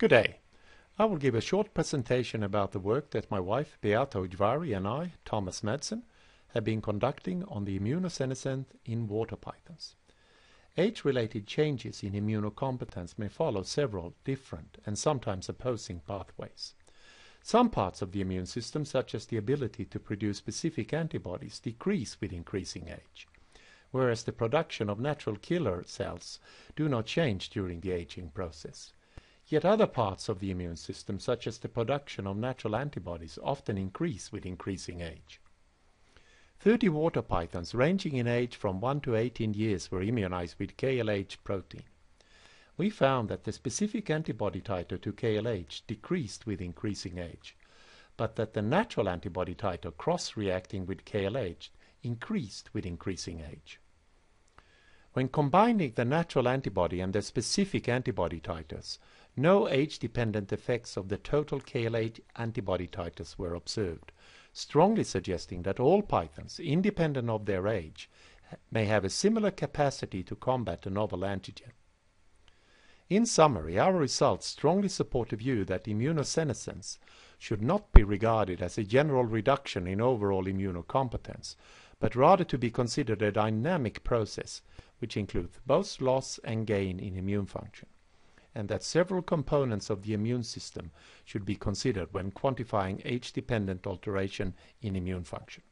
Good day. I will give a short presentation about the work that my wife Beata Ujvari and I, Thomas Madsen, have been conducting on the immunosenescence in water pythons. Age-related changes in immunocompetence may follow several different and sometimes opposing pathways. Some parts of the immune system, such as the ability to produce specific antibodies, decrease with increasing age, whereas the production of natural killer cells do not change during the aging process. Yet other parts of the immune system, such as the production of natural antibodies, often increase with increasing age. 30 water pythons ranging in age from 1 to 18 years were immunized with KLH protein. We found that the specific antibody titer to KLH decreased with increasing age, but that the natural antibody titer cross-reacting with KLH increased with increasing age. When combining the natural antibody and the specific antibody titers, no age-dependent effects of the total KLH antibody titers were observed, strongly suggesting that all pythons, independent of their age, may have a similar capacity to combat a novel antigen. In summary, our results strongly support the view that immunosenescence should not be regarded as a general reduction in overall immunocompetence, but rather to be considered a dynamic process which includes both loss and gain in immune function, and that several components of the immune system should be considered when quantifying age-dependent alteration in immune function.